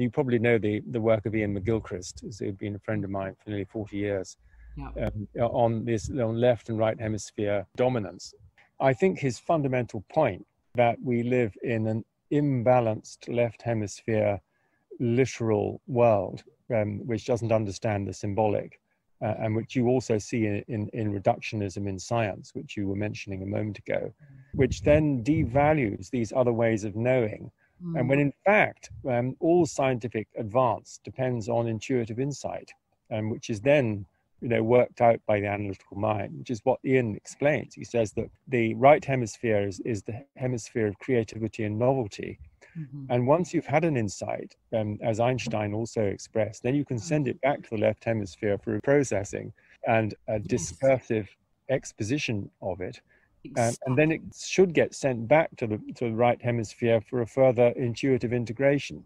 You probably know the, the work of Iain McGilchrist, who's been a friend of mine for nearly 40 years, yeah. um, on this on left and right hemisphere dominance. I think his fundamental point that we live in an imbalanced left hemisphere literal world, um, which doesn't understand the symbolic, uh, and which you also see in, in, in, reductionism in science, which you were mentioning a moment ago, which then devalues these other ways of knowing. Mm. And when in fact, um, all scientific advance depends on intuitive insight, um, which is then you know, worked out by the analytical mind, which is what Iain explains. He says that the right hemisphere is, is the hemisphere of creativity and novelty. Mm-hmm. And once you've had an insight, um, as Einstein also expressed, then you can send it back to the left hemisphere for processing and a discursive exposition of it. Um, and then it should get sent back to the to the right hemisphere for a further intuitive integration.